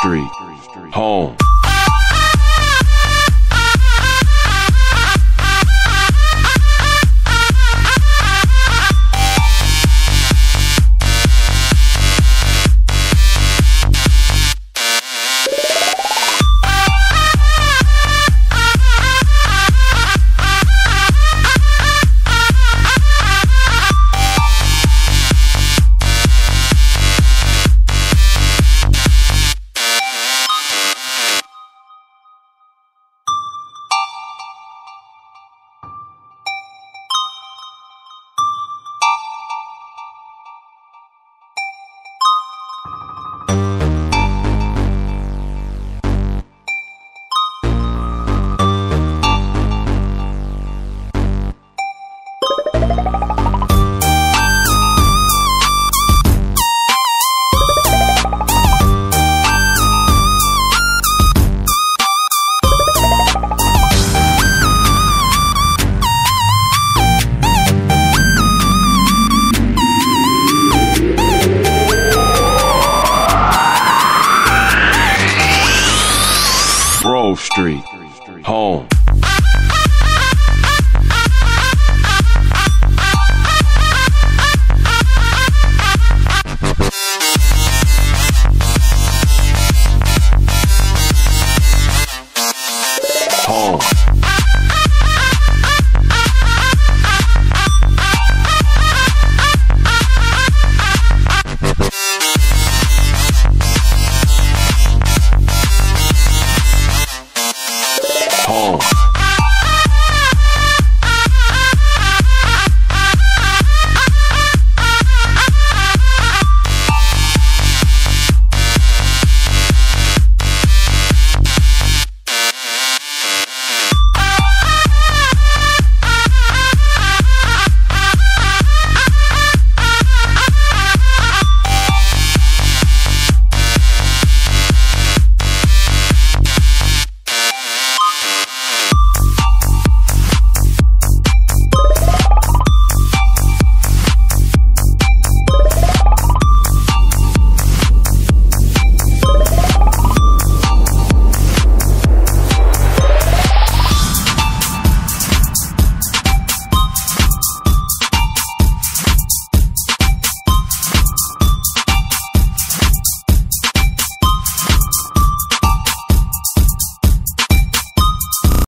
Street, home. Street, home.